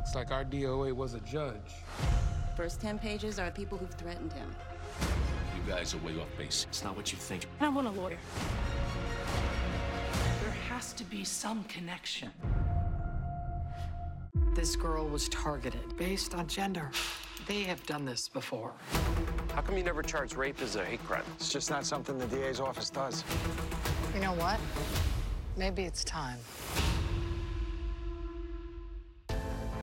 Looks like our DOA was a judge. First 10 pages are people who've threatened him. You guys are way off base. It's not what you think. I want a lawyer. There has to be some connection. This girl was targeted based on gender. They have done this before. How come you never charge rape as a hate crime? It's just not something the DA's office does. You know what? Maybe it's time.